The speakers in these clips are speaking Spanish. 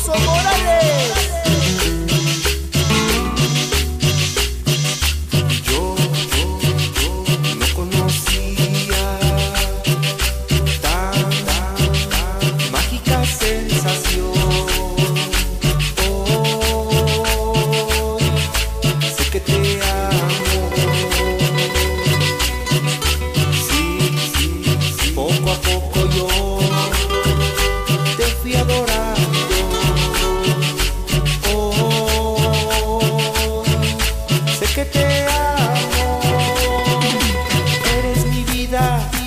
Celso Morales. yeah.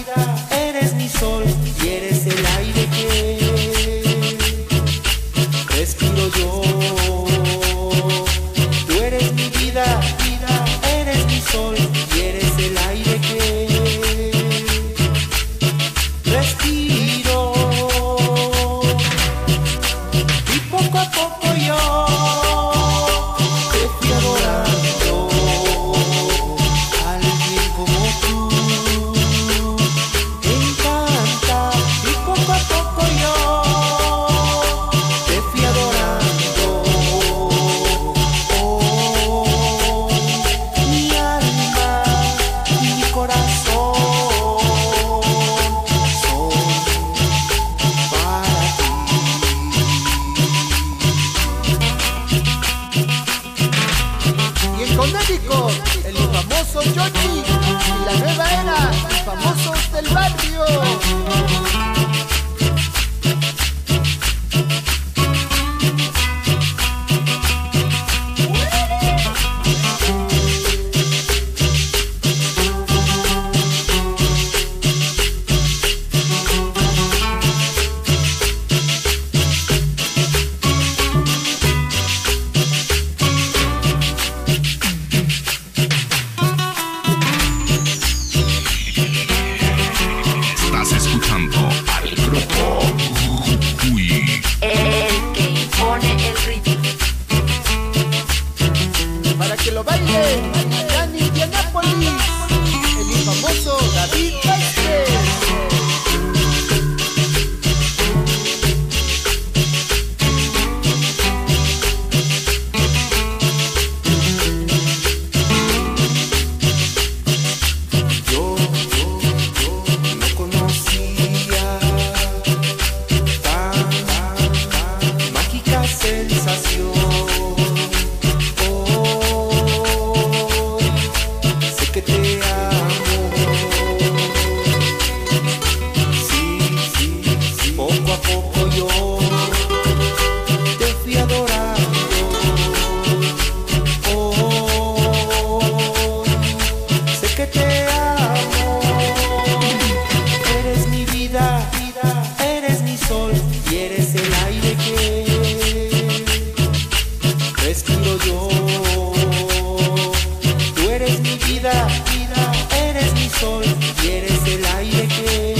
Yoshi y la nueva era, famosos del barrio. sol, quieres el aire que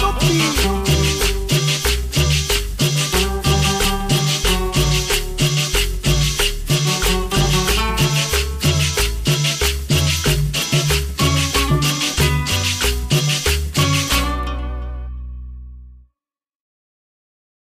no please.